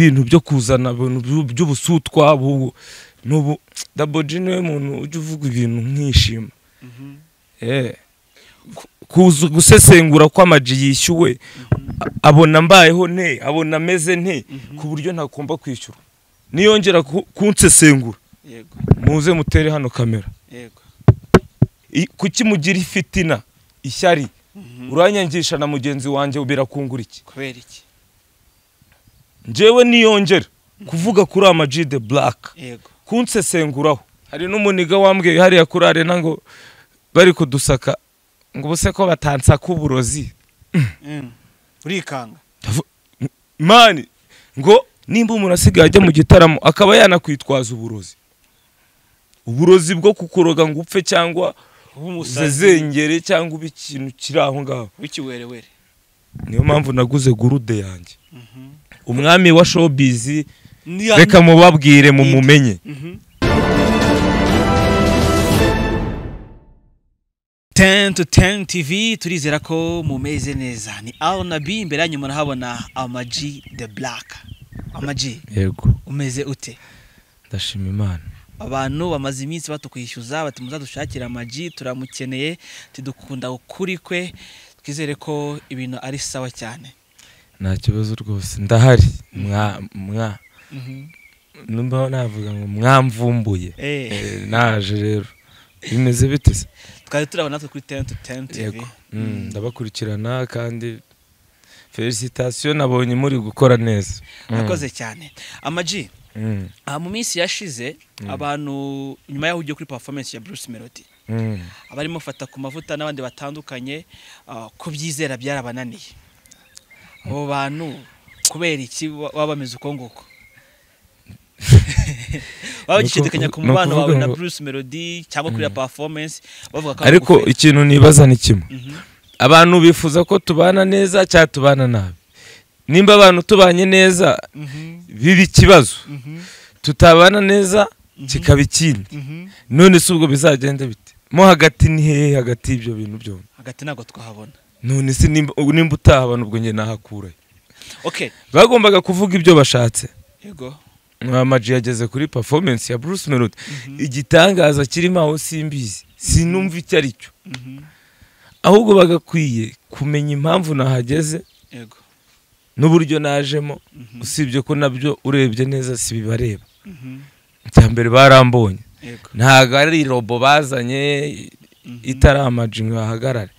ibintu byo kuzana by'ubusutwa bu- n'ubu daboji ni we muntu ujya uvuga ibintu nkishima. Mhm. Eh. Gusesengura ko amaji yishyuwe a- abona mbayeho nte abona ameze nte ku buryo ntagomba kwishyura. Niyongera ku- kunsesengura. Muze mutere hano kamera. Kuki mugira ifitina ishyari? Uranyangisha na mugenzi wanjye birakungura iki? Kubera iki? Njyewe niyongera kuvuga kuri amaji de black. Yego. Kunsesenguraho. Hari n'umuniga wambwiye hariya kuri arena ngo bari kudusaka ngo ubuse ko batansaka uburozi. Mm. urikanga. Mani ngo nimba umuntu asigaye ajya mu gitaramo akaba yanakwitwaza uburozi. Uburozi bwo kukuroga ngo upfe cyangwa uzezengere cyangwa ube ikintu kiri aho ngaho. W'ikiwerewere. Niyo mpamvu naguze gurude yanjye. Mhm. Umwami wa showbiz reka mubabwire mumumenye Mhm. ten to ten tv turizera ko mumeze neza. Ni al na b imbere yanyu murahabona amaji the black. Amaji yego. umeze ute? Ndashima imana. Abantu bamaze iminsi batukwishyuza bati muzadushakire amaji turamukeneye tidukunda ukuri kwe. Twizere ko ibintu ari sawa cyane. Nta kibazo rwose. Ndahari. Mwa mwa. Numva navuga ngo mwamvumbuye Eh, Eh, naje rero. Bimeze bite se? Twari turabona natwe kuri ten to ten tv yego. Mm, ndabakurikirana kandi felicitasiyo nabonye muri gukora neza. Mm, murakoze cyane. Amaji mm, aha mu minsi yashize abantu nyuma y'aho ugiye kuri performance ya Bruce Melody mm. abarimo fata ku mavuta n'abandi batandukanye ah, kubyizera byarabananiye. Abo bantu kubera iki ba- baba bameze uko nguko? Baba bagishidikanya ku mubano wawe na Bruce Melody cyangwa kuri ya performance bavuga ko ari ariko ikintu nibaza ni kimwe. Mhm, abantu bifuza ko tubana neza cyangwa tubana nabi. Nimba abantu tubanye neza mhm, biba ikibazo. Mhm, tutabana neza kikaba ikindi. None se ubwo bizagenda bite? Mo hagati ni hehe hagati y'ibyo bintu byombi? Hagati ntabwo twahabona. None se nimba utahabona ubwo njye nahakurayo. Okay. Bagombaga kuvuga ibyo bashatse. Yego. Amaji yageze kuri performance ya Bruce Melody. Mhm, igitangaza kirimo aho simbizi. Sinumva icyo ari cyo. Mhm, ahubwo bagakwiye kumenya impamvu nahageze. N'uburyo najemo. Mhm, usibye ko na byo urebye neza si bibareba. Mhm, icya mbere barambonye. Ntabwo ari robo bazanye. Mhm, itari amaji ngo bahagarare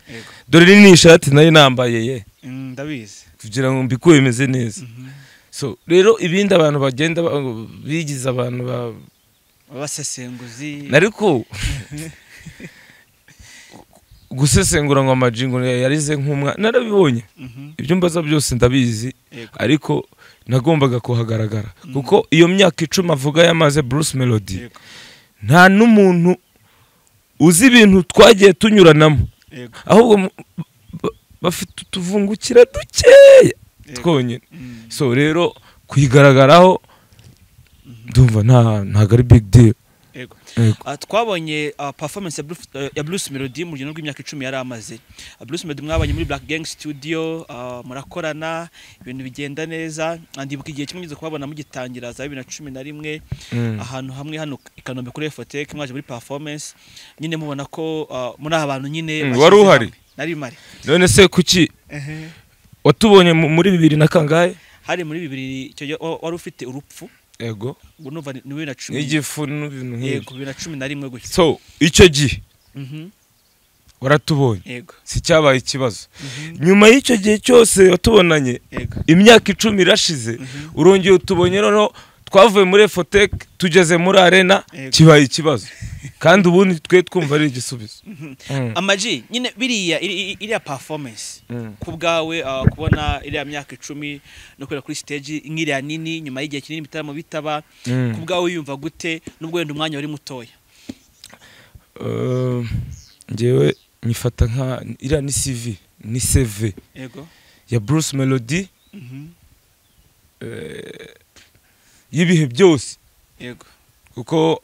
dore ni ishati na yo nambaye ye. Mm, ndabizi. Kugira ngo mbikuye bimeze neza. Mhm. so rero ibindi abantu bagenda ba- bigize abantu ba- abasesenguzi ariko gusesengura ngo amaji ngo yarize nk'umwana narabibonye. Mhm, ibyo mbaza byose ndabizi ariko nagombaga kuhagaragara. Kuko iyo myaka icumi avuga yamaze Bruce Melody. Nta n'umuntu uzi ibintu twagiye tunyuranamo. Ahubwo bafite utuvungukira dukeya twonyine. Mm, so rero kuyigaragaraho mhm, ndumva nta ntabwo ari big deal. Twabonye ah, performance ya Bruce, eh, Melody mu rugendo rw'imyaka icumi yari amaze. Ah, Bruce Melody mwabanye muri Black Gang Studio ah, murakorana ibintu bigenda neza. Ah, ndibuka igihe kimwe ngize kubabona mugitangira za bibiri na cumi na rimwe Mm. ahantu hamwe hano i Kanombe kuri Efotec mwaje muri performance. Nyine mubona ko ah, muri aba bantu nyine Mm, wari uhari? nari mari none se kuki? Watubonye mu- muri bibiri na kangahe? Hari muri bibiri wari ufite urupfu. Yego ubu numva ni bibiri na cumi. N'igifu n'ibintu nk'ibyo. Yego bibiri na cumi na rimwe gutya. So icyo gihe. Mhm, waratubonye. Si cyabaye ikibazo. Mhm, nyuma y'icyo gihe cyose watubonanye imyaka icumi irashize Mhm. urongeye utubonye noneho twavuye muri efotec tugeze muri arena kibaye ikibazo. Kandi ubundi twe twumva ari igisubizo. Mm. amaji nyine biriya iri- iri- iriya performance Mm. ku bwawe ah, kubona iriya myaka icumi no kureba kuri stage nk'iriya nini nyuma y'igihe kinini ibitaramo bitaba Mm. ku bwawe wiyumva gute nubwo wenda umwanya wari mutoya? Uh, njyewe nyifata nka iriya ni cv ni cv yego. Ya bruce melody. Mhm, eh, y'ibihe byose. Yego. Kuko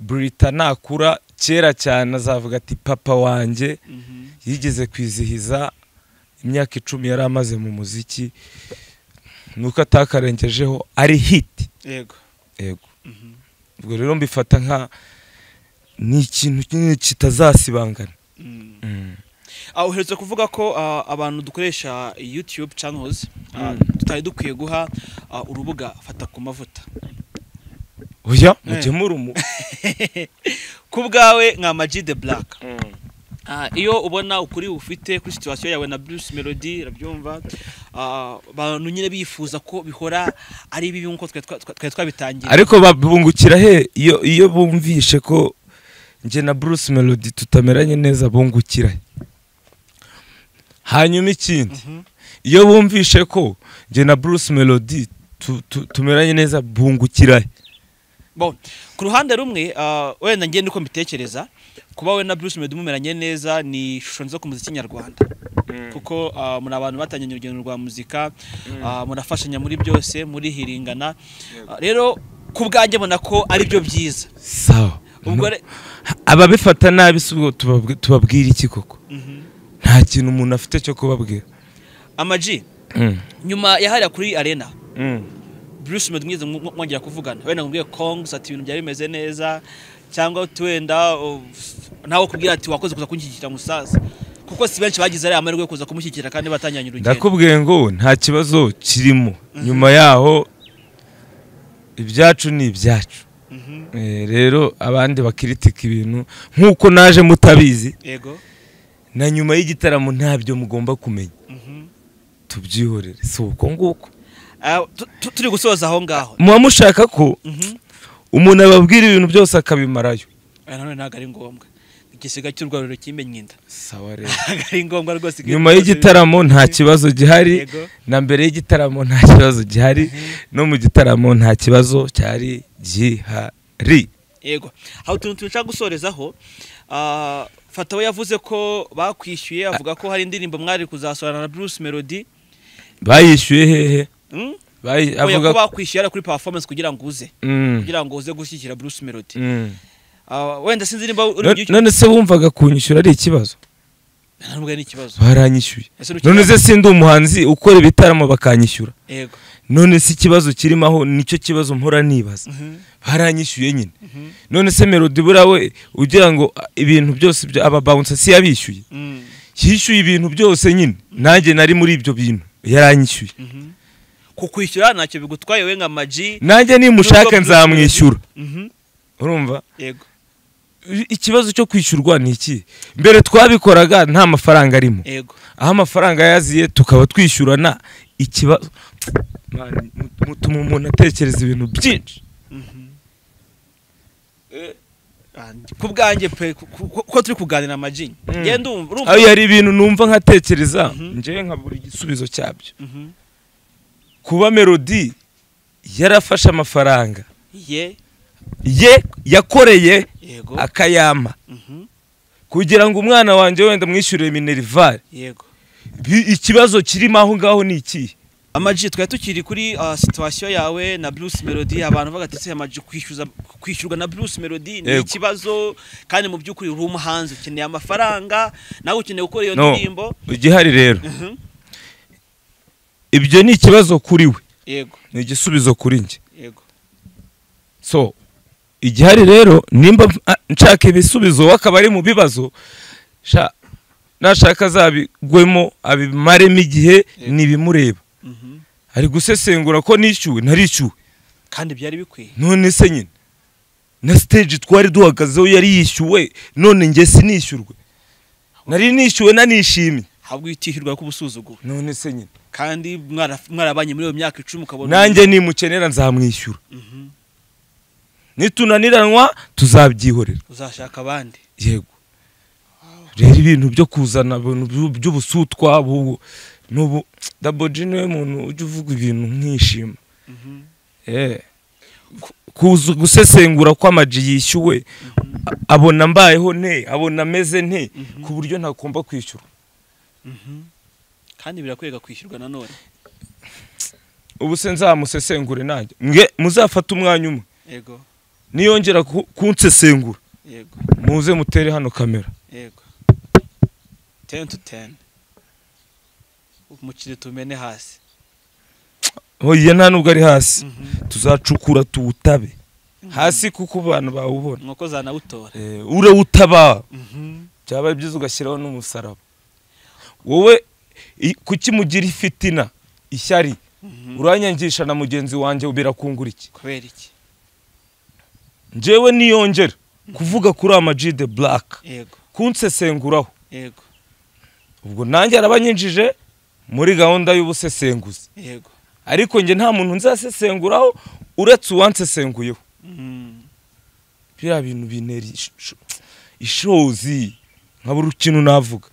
burita nakura kera cyane azavuga ati papa wanjye Mhm, yigeze kwizihiza imyaka icumi yari amaze mu muziki nuko atakarengejeho ari hiti yego. Yego. Mhm. ubwo rero mbifata nka ni ikintu nyine kitazasibangana. Mm. Mm. Ah, uherutse kuvuga ko ah, abantu dukoresha youtube channels ah, Mm. tutari dukwiye guha ah, urubuga fata ku mavuta oya Eh. mugemure umu ku bwawe nka Maji the Black Ah, iyo ubona ukuri ufite kuri situation yawe na Bruce Melody urabyumva abantu nyine bifuza ko bihora ari bibi nk'uko twari twa- twa- twari twabitangiye ariko babungukira he iyo iyo bumvishe ko njye na Bruce Melody tutameranye neza bungukira he hanyuma ikindi. Iyo bumvishe ko njye na Bruce Melody tu- tu- tumeranye neza bungukira he? Bon, ku ruhande rumwe ah, wenda ngende uko mbitekereza kuba we na Bruce Melody mumeranye neza ni ishusho nziza ku muziki nyarwanda. Kuko ah, muri abantu batangiranye urugendo rwa muzika ah, murafashanya muri byose muri hiringana. Rero ku bwanjye mbona ko ari byo byiza. Ababifata nabi si ubwo tubabwi- tubabwira iki koko? Mhm. Nta kintu umuntu afite cyo kubabwira. Ama-G Mm. nyuma yahariya kuri arena Mm. Bruce mw- mwongera kuvugana. Wenda ngubwiye Kongs ati ibintu byari bimeze neza cyangwa wenda nawe kubwira ati wakoze kuza kunshyigikira musaza. Kuko si benshi bagize ariya amahirwe yo kuza kumushyigikira kandi batanyanye urugendo ndakubwiye ngo nta kibazo kirimo. Nyuma yaho ibyacu ni ibyacu. Mhm. Eh, rero abandi bakiritika ibintu nk'uko naje mutabizi. Yego. Na nyuma y'igitaramo ntabyo mugomba kumenya. Mhm. tubyihorere. Si uko nguko Ah, tu- tu- turi gusoza aho ngaho. Muba mushaka ko Mhm. umuntu ababwira ibintu byose akabimarayo. Nanone ntabwo ari ngombwa. Igisiga cy'urwaruro kimenye inda. Sawa rero. Ari ngombwa rwose nyuma y'igitaramo nta kibazo gihari. Na mbere y'igitaramo nta kibazo gihari. No mu gitaramo nta kibazo cyari gihari. Yego. Aho utuntu tunshaka gusorezaho ah, fata we yavuze ko bakwishyuye avuga ko hari indirimbo mwari kuzasorana na Bruce Melody. Bayishyuye hehe. Mm? Oya, avuga ko bakwishyuye ari kuri performance kugira ngo uze. Mm, kugira ngo uze gushyigikira Bruce Melody. Mm. Ah, wenda sinzi mu none se wumvaga kunyishyura ari ikibazo? Baranyishyuye. None se sindi umuhanzi ukora ibitaramo bakanyishyura? Yego. None se ikibazo kirimo aho ni cyo kibazo mpora nibaza. Mhm, baranyishyuye nyine. Mhm, none se melody buriya we ugira ngo ibintu byose aba bouncer si yabishyuye? Mm, yishyuye ibintu byose nyine. Nanjye nari muri ibyo bintu. Yaranyishyuye. Mhm. kukwishyura ntacyo bigutwaye we nka Maji nanjye nimushaka Nubwo nzamwishyura. Mhm, urumva? Yego. Ikibazo cyo kwishyurwa ni iki? Mbere twabikoraga nta mafaranga arimo. Aho amafaranga yaziye tukaba twishyurana ikibazo. Mutuma umuntu atekereza ibintu byinshi. Ah, ku bwanjye pe ku- ku- ko turi kuganira Maji Mm. ngenda urumva aho yari ibintu numva nkatekereza Mhm. njyewe nkabura igisubizo cyabyo. Mhm. kuba melody yarafashe amafaranga. Ye. Ye yakoreye yego. akayama. Mhm, kugira ngo umwana wanjye wenda mwishyurire minerivare ikibazo kirimo aho ngaho ni ikihe Amaji twari tukiri kuri uh, situation yawe na Bruce Melody. Abantu bavuga ati se Amaji kwishyurwa na Bruce Melody? Ni ikibazo. Kandi mu by'ukuri uri umuhanzi ukeneye amafaranga nawe ukeneye gukora iyo No. ndirimbo. igihari rero. Mhm, ibyo ni ikibazo kuri we. Yego. Ni igisubizo kuri njye. Yego. So igihari rero nimba ah, nshaka ibisubizo we akaba ari mu bibazo sha nashaka azabigwemo abimaremo igihe nibimureba. Mhm. Ari gusesengura ko nishyuwe narishyuwe kandi byari bikwiye. None se nyine? Na stage twari duhagazeho yari yishyuwe none njye sinishyurwe. Nari nishyuwe nanishimye ahubwo utishyurwa ko ubusuzuguro none se nyine? Kandi mwara- mwarabanye muri iyo myaka icumi ukabona nanjye nimukenera nzamwishyura. Mhm. nitunaniranwa tuzabyihorera. Uzashaka abandi? Yego. Rero ibintu byo kuzana by'ubusutwa bu- n'ubu daboji ni we muntu ujya uvuga ibintu nkishima. Mhm. Eh. Ku- kuza gusesengura ko amaji yishyuwe a- abona mbayeho nte abona ameze nte Mhm. ku buryo ntagomba kwishyura. Kandi birakwereka kwishyurwa nanone ubu se nzamusesengure nanjye. Mwe muzafate umwanya umwe. Niyongera ku- kunsesengura. Muze mutere hano kamera. Yego. Ten to ten. Umukire tumene hasi. Oya nta nubwo ari hasi. Tuzacukura tuwutabe. Hasi kuko abantu bawubona. Nuko zanawutora. Eh, urawutaba. Byaba byiza ugashyiraho n'umusaraba. Wowe kuki mugira ifitina ishyari? Uranyangisha na mugenzi wanjye birakungura iki? Kubera iki? Njyewe niyongera kuvuga kuri Black. Yego. Kunsesenguraho. Ubwo nanjye arabanyinjije muri gahunda y'ubusesenguzi. Yego. Ariko njye nta muntu nzasesenguraho uretse uwansesenguyeho. Mm. biriya bintu bintera ish- ishozi nka buri kintu navuga.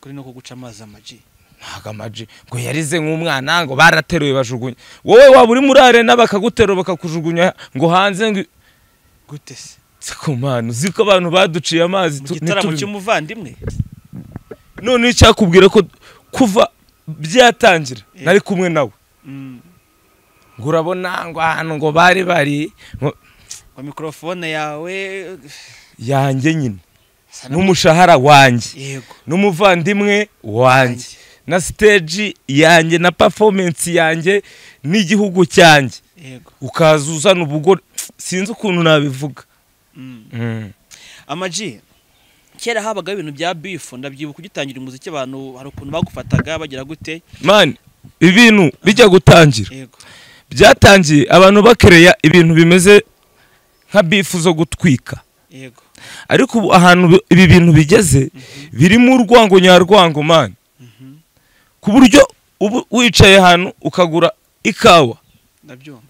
Kuri no kuguca amazi amaji. Ntago amaji. Ngo yarize nk'umwana ngo barateruye bajugunya. Wowe waba uri muri arena bakaguterura bakakujugunya ngo hanze ngo gute se? Manu uzi ko abantu baduciye amazi mu gitaramo cy'umuvandimwe? None icyakubwira ko kuva byatangira. Nari kumwe nawe. Mm. ngo urabona ngo ahantu ngo bari bari ngo- mikorofone yawe yanjye nyine. N'umushahara wanjye. N'umuvandimwe wanjye. Na stage yanjye na performance yanjye n'igihugu cyanjye. Yego. Ukaza uzana ubugore. Sinzi ukuntu nabivuga. Mm. Mm. amaji kera habagaho ibintu bya bifu ndabyibuka ugitangira umuziki abantu hari ukuntu bagufataga bagira gute? Mani ibintu bijya gutangira. Byatangiye abantu bakereya ibintu bimeze nka bifu zo gutwika. Yego. Ariko ubu ahantu bi- ibi bintu bigeze birimo urwango nyarwango mani Mhm. ku buryo ubu wicaye ahantu ukagura ikawa ndabyumva.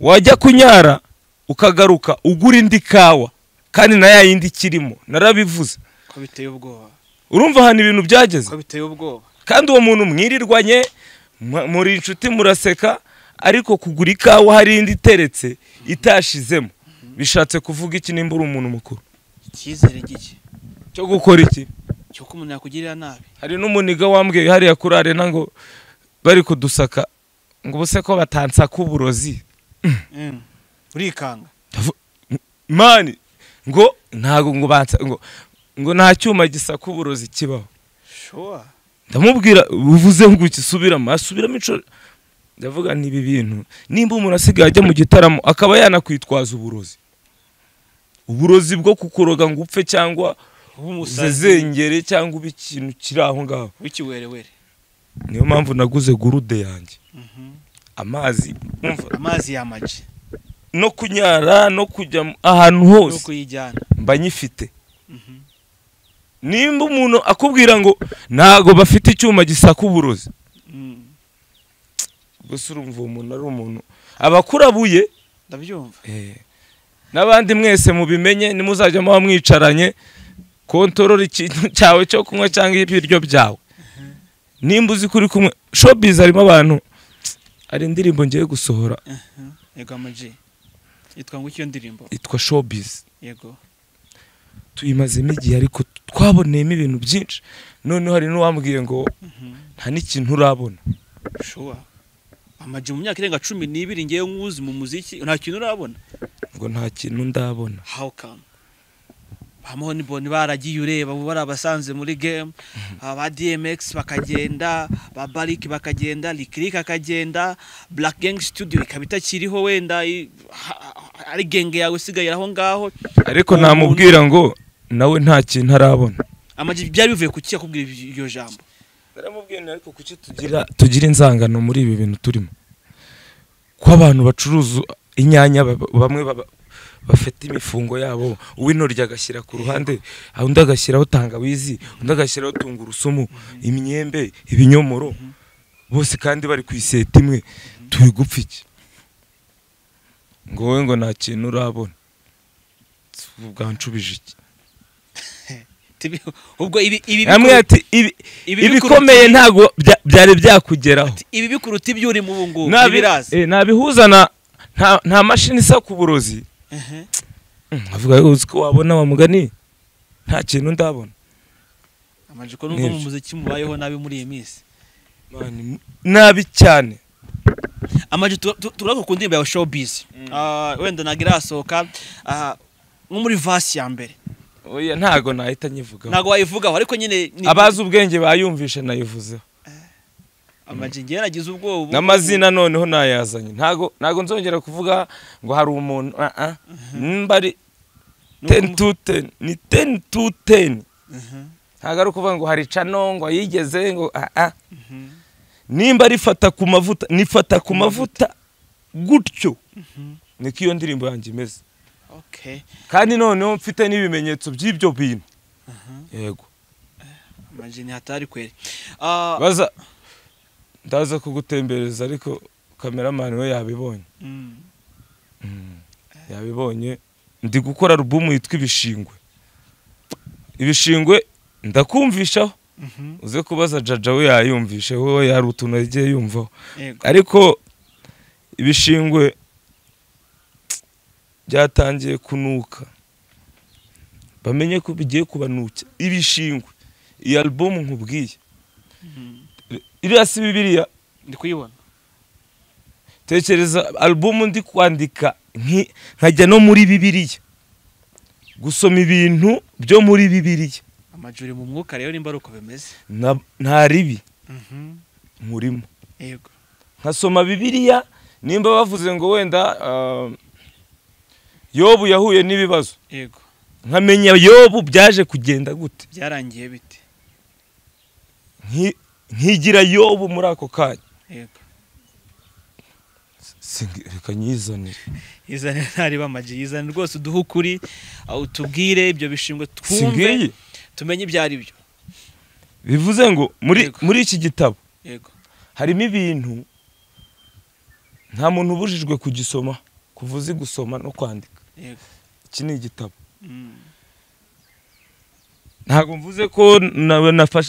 wajya kunyara ukagaruka ugura indi kawa. Kandi na ya yindi ikirimo narabivuze. Ko biteye ubwoba. Urumva ahantu ibintu byageze? Ko biteye ubwoba. Kandi uwo muntu mwirirwanye mu- muri inshuti muraseka ariko kugura ikawa hari indi iteretse itashizemo. Bishatse kuvuga iki nimba uri umuntu mukuru? Icyizere gike? Cyo gukora iki? Cy'uko umuntu yakugirira nabi. Hari n'umuniga wambwiye hariya kuri arena ngo bari kudusaka ngo ubuse ko batansaka uburozi Mm. urikanga. Mani ngo ntago ngo ngo ngo nta cyuma gisaka uburozi kibaho. Ndamubwira uvuze ngo ikisubiramo asubiramo inshuro ndavuga nti ibi bintu. Nimba umuntu asigaye ajya mu gitaramo akaba yanakwitwaza uburozi. Uburozi bwo kukuroga ngo upfe cyangwa uzezengere cyangwa ube ikintu kiri aho ngaho. W'ikiwerewere niyo mpamvu naguze gurude yanjye. Mhm. amazi amazi y'amaji no kunyara no kujya ahantu hose. Mba nyifite Mhm. nimba umuntu akubwira ngo ntago bafite icyuma gisaka uburozi. Mm. gusa urumva uwo muntu ari umuntu. Abakurabuye ndabyumva. Eh, n'abandi mwese mubimenye nimuzajya muba mwicaranye kontorora ikintu cyawe cyo kunywa cyangwa ibiryo byawe. Nimba uzi ko uri kumwe showbiz harimo abantu hari indirimbo ngiye gusohora. Mhm. Yitwa ngo iyo ndirimbo. Yitwa showbiz. Yego. Tuyimazemo igihe ariko twaboneyemo ibintu byinshi. Noneho hari n'uwambwiye ngo Mhm. nta n'ikintu urabona. Shuwa amaji mu myaka irenga cumi n'ibiri ngewe nkuzi mu muziki nta kintu urabona? Ngo nta kintu ndabona. How come? Bamuho niboni baragiye ureba bo bari abasanze muri game. Aba DMX bakagenda ba Barik bakagenda Likirik akagenda Black Gang Studio ikaba itakiriho wenda ari genge yawe isigaye aho ngaho. Ariko namubwira ngo nawe nta kintu arabona. Amaji byari bivuye kuki yakubwira iryo jambo? Naramubwiye ariko kuki tugira tugira inzangano muri ibi bintu turimo? Ko abantu bacuruza inyanya baba- bamwe baba- bafite imifungo yabo uw'intoryi agashyira ku ruhande ah, undi agashyiraho tangawizi undi agashyiraho tungurusumu imyembe ibinyomoro bose kandi bari ku iseta imwe. Turi gupfa iki? Ngo wowe ngo nta kintu urabona bwanshubije iki ubwo ibi ibi hamwe bikuru- ati "Ibi- ibi ibikomeye ntabwo bya- byari byakugeraho. Ibi bikuruta ibyo uri mu bungu Nabi- ibiraza eh, nabihuza na nta, mashini isaka uburozi Mhm. avuga ko wabona wa mugani nta kintu ndabona. Amaji ko nubwo mu muziki mubayeho nabi muri iyi minsi. Nabi cyane. Amaji turavuga ku ndirimbo yawe showbiz. Ah, wenda ntabwo irasohoka ah, nko muri vasi ya mbere. Oya ntago nahita nyivugaho. Ntabwo wayivugaho ariko nyine abazi ubwenge bayumvishe nayivuzeho amaji ngewe nagize ubwoba n'amazina noneho nayazanye. Ntago ntago nzongera kuvuga ngo hari umuntu ah nimba ari Ni ten ukum- to ten ni ten to ten. Mhm, ntago ari ukuvuga ngo hari cano ngo yigeze ngo ah ah. Mhm, nimba rifata ku mavuta nifata ku mavuta gutyo. Niko iyo ndirimbo yanjye imeze. Kandi noneho mfite n'ibimenyetso by'ibyo bintu. Yego. Amaji ni hatari kweli Ah, baza ndaza kugutembereza ariko kameramani we yabibonye. Mm, yabibonye ndi gukora alubumu yitwa ibishingwe. Ibishingwe ndakumvishaho. Uze kubaza jaja we yayumvishe wowe hari utuntu yagiye yumvaho ariko ibishingwe byatangiye kunuka. Bamenye ko bigiye kubanuka. Ibishingwe. Iyi alubumu nkubwiye. Mhm. iriya si bibiriya ndi kuyibona tekereza alubumu ndi kwandika nkajya no muri bibiriya gusoma ibintu byo muri bibiriya amaji uri mu mwuka rero nimba ari uko bimeze. Nta ribi Mhm, nkurimo yego. Nkasoma bibiriya nimba bavuze ngo wenda ah, yobu yahuye n'ibibazo. Yego. Nkamenya yobu byaje kugenda gute. Byarangiye bite? Nki- nkigira yobu muri ako kanya. Reka nyizanire. Yizane ntariba amaji yizane rwose uduhe ukuri utubwire ibyo bishingwe twumve. Tumenye ibyo ari byo. Bivuze ngo muri iki gitabo harimo ibintu nta muntu ubujijwe kugisoma kuva uzi gusoma no kwandika. Iki ni igitabo. Mm, ntabwo mvuze ko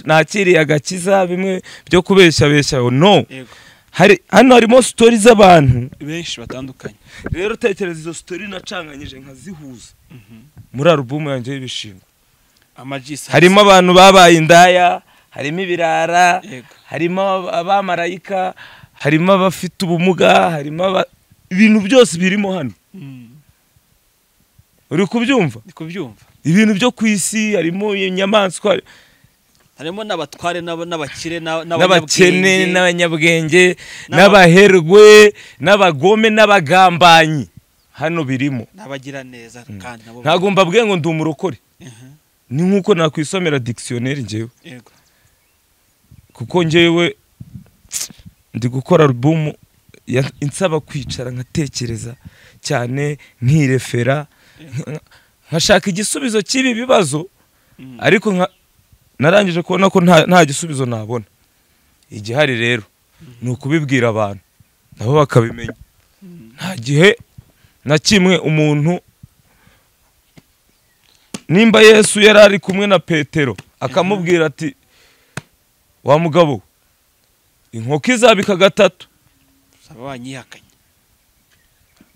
nakiriye agakiza bimwe byo kubeshyabeshya no. Yego. Hari hano harimo sitori z'abantu. Benshi batandukanye. Rero tekereza izo sitori nacanganyije nkazihuza. Mhm. muri alubumu yanjye y'ibishingwe. Harimo abantu babaye indaya harimo ibirara harimo abamarayika harimo abafite ubumuga harimo ibintu byose birimo hano. Mm, uri kubyumva? Ibintu byo ku isi harimo inyamaswa harimo n'abatware n'aba- n'abakire n'aba- n'abakene n'abanyabwenge, n'abanyabwenge N'aba- n'abaherwe n'abagome n'abagambanyi. Hano birimo. N'abagira neza kandi nabo ntabwo mbabwiye ngo ndi umurokore. Ni nk'uko nakwisomera njyewe. Yego. Kuko njyewe ndi gukora alubumu ya- insaba kwicara nkatekereza cyane nkirefera nka- nkashaka igisubizo cy'ibi bibazo Mm, ariko narangije kubona ko nta gisubizo nabona. Igihari rero ni ukubibwira abantu nabo bakabimenya. Mm, nta gihe na kimwe umuntu nimba yesu yari ari kumwe na petero akamubwira ati wa mugabo inkoko izabika gatatu. Saba wanyihakanye.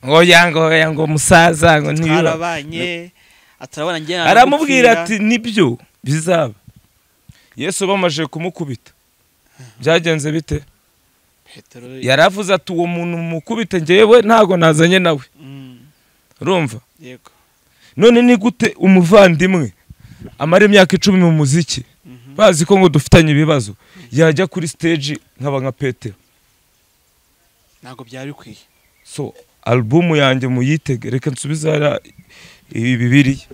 Oya ngo ngo musaza ngo ntibiba twarabanye atarabona njye aramubwira ati ni byo bizaba. Yesu bamaze kumukubita. Byagenze bite? Petero yari avuze ati uwo muntu mukubite ngewe ntabwo nazanye nawe. Mm, urumva? Yego. None ni gute umuvandimwe amara imyaka icumi mu muziki? Bazi ko ngo dufitanye ibibazo. Yajya kuri stage nkaba nka petero. Ntabwo byari bikwiye. So alubumu yanjye muyitege. Reka nsubize hariya ibi bibiriya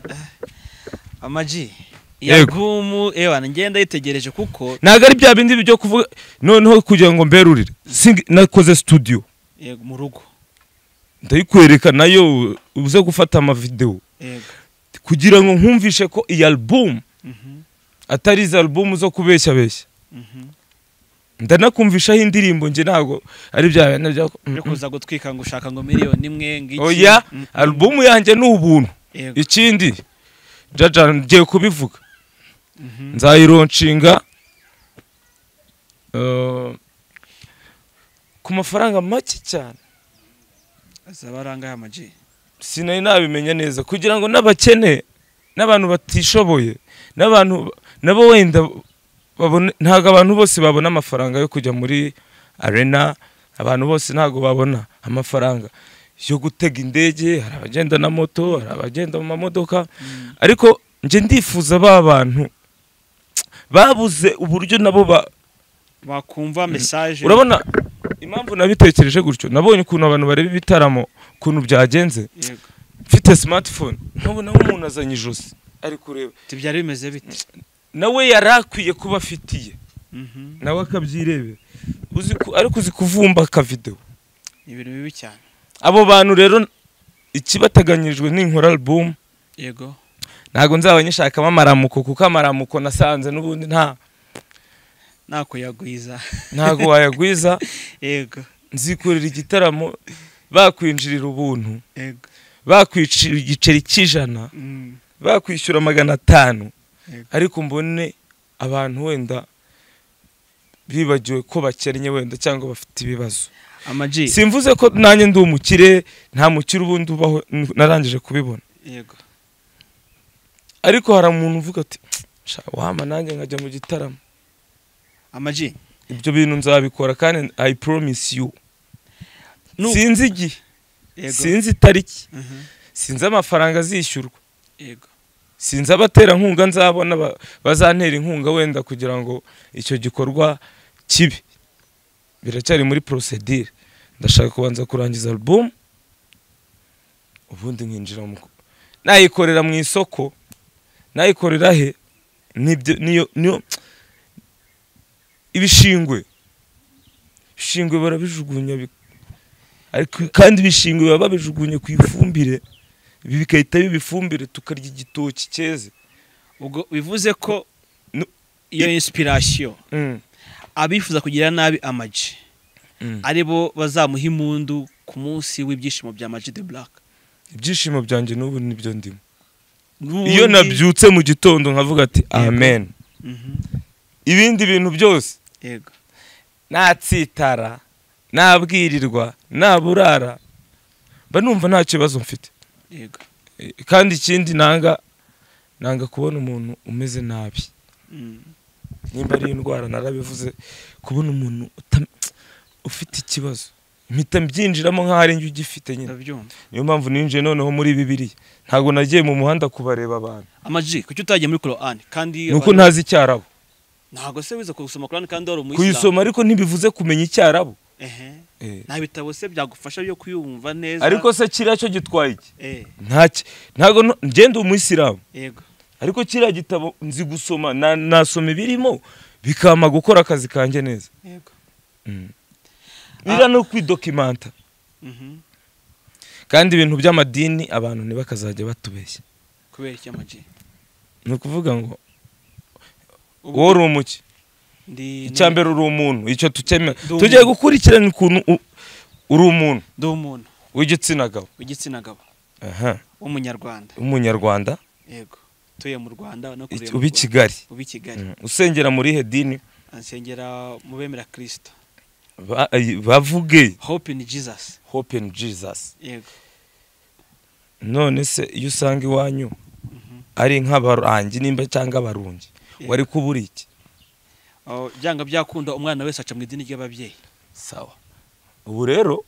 amaji Yego. yagumu ewa ngenda yitegereje kuko ntabwo ari bya bindi byo kuvuga. Noneho kugira ngo mberurire. Nakoze studio. Yego mu rugo. Ndayikwereka na yo uze gufata amavidewo kugira ngo nkumvishe ko iyi alubumu Mhm, atari izi alubumu zo kubeshyabeshya mhm. ndanakumvishaho indirimbo njye ntabwo ari bya bintu byo kuza gutwika ngo ushaka ngo miliyoni imwe ngiki oya Mm, alubumu yanjye ni ubuntu. Ikindi jaja ngiye kubivuga. Mhm, nzayironshinga uh, ku mafaranga make cyane. Azaba ari angahe amaji sinari nabimenya neza kugira ngo n'abakene n'abantu batishoboye n'abantu nabo wenda ntabwo abantu bose babona amafaranga yo kujya muri arena abantu bose ntabwo babona amafaranga yo gutega indege hari abagenda na moto hari abagenda mu mamodoka. Mm, ariko njye ndifuza ba bantu babuze uburyo nabo ba- bakumva message. Urabona impamvu nabitekereje gutyo nabonye ukuntu abantu bareba ibitaramo ukuntu byagenze. Mfite smartphone nkabona nk'umuntu azanye ijosi ari kureba. Byari bimeze bite? Nawe yari akwiye kuba afitiye. Mhm. nawe akabyirebera ariko uzi kuvumba akavidewo ni ibintu bibi cyane. Abo bantu rero ikibateganyirijwe n'inkora album. Yego. Ntabwo nzaba nyishakamo amaramuko kuko amaramuko nasanze n'ubundi nta nakuyagwiza. Ntabwo wayagwiza yego. Nzikorera igitaramo bakwinjirira ubuntu. Yego. Bakwicira igiceri cy'ijana. Mm. bakwishyura magana atanu. Ariko mbone abantu wenda bibagiwe ko bakennye wenda cyangwa bafite ibibazo. Simvuze ko nanjye ndi umukire nta mukire ubundi ubaho narangije kubibona. Yego. Ariko hari umuntu uvuga ati "Sha, wama nanjye nkajya mu gitaramo. Amaji. Ibyo bintu nzabikora kandi i promise you. Sinzi igihe. Sinzi itariki. Mhm. sinzi amafaranga azishyurwa. Sinzi abaterankunga nzabona ba- bazantera inkunga wenda kugira ngo icyo gikorwa kibe. Biracyari muri procedure. Ndashaka kubanza kurangiza album ubundi nkinjira mu nayikorera mu isoko nayikorera he? Nibyo niyo niyo ibishingwe ibishingwe barabijugunya kandi ibishingwe baba babijugunye ku ifumbire. Ibi bigahita biba ifumbire tukarya igitoki cyeze. Ubwo bivuze ko iyo inspiration Mm, abifuza kugira nabi amaji mm. ari bo bazamuha impundu ku munsi w'ibyishimo bya Maji the Black. Ibyishimo byanjye n'ubu ni byo ndimo. Iyo nabyutse mu gitondo nkavuga ati amen. Mhm. ibindi bintu byose yego. Natsitara nabwirirwa naburara. Mba numva nta kibazo mfite. Yego. Eh, kandi ikindi nanga nanga kubona umuntu umeze nabi. Mm. nimba ari indwara narabivuze kubona umuntu ufite ikibazo. Mpita mbyinjiramo nk'aho ari njye ugifite nyine. Niyo mpamvu ninjiye noneho muri bibiriya ntabwo nagiye mu muhanda kubareba abantu. Amaji kuki utagiye muri Quran? Kandi ni uko abantu- ntazi icyarabu. Ntabwo se wize gusoma Quran kandi wari umuyisilamu kuyisoma ariko ntibivuze kumenya icyarabu Eh. nta bitabo se byagufasha byo kuyumva neza? Ariko se kiriya cyo gitwaye iki? Eh. Ntabwo ngenda umuyisilamu yego. Ariko kiriya gitabo nzi gusoma na- nasoma ibirimo bikampa gukora akazi kanjye neza. Yego. Bira no kwidokimanta. Mhm. kandi ibintu by'amadini abantu ntibakazajya batubeshya. Kubera iki amaji. Ni ukuvuga ngo wowe uri umuki icya mbere uri umuntu. Icyo tukemera tugiye umuntu. gukurikirana ukuntu uri umuntu. Ndi umuntu. W'igitsina gabo. W'igitsina gabo. Aha. W'umunyarwanda. W'umunyarwanda? Yego. Utuye mu Rwanda uba i Kigali uba i Kigali. Mm. usengera muri he dini? Ansengera mu bemera ay- bavuge. Hope in Jesus. Hope in jesus. Yego. None se iyo usanga iwanyu ari nk'abarangi nimba cyangwa abarungi. Wari kubura iki? Aho byanga byakunda umwana wese aca mu idini ry'ababyeyi. Sawa. Ubu rero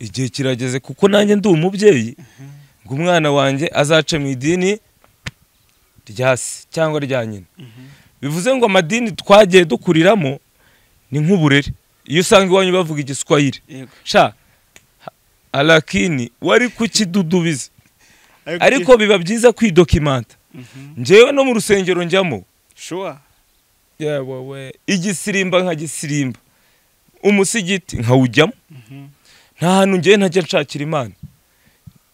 igihe kirageze kuko nanjye ndi umubyeyi ngo umwana wanjye azace mu idini rya se cyangwa rya nyina. Bivuze ngo amadini twagiye dukuriramo ni nk'uburere. Iyo usanga iwanyu bavuga igiswahili. Sha. Arakini wari kukidudubiza ariko biba byiza kwidokimanta Mhm. njyewe no mu rusengero njyamo we igisirimba nka gisirimba. Umusigiti nkawujyamo Mhm. nta hantu ngewe ntajya nshakira imana.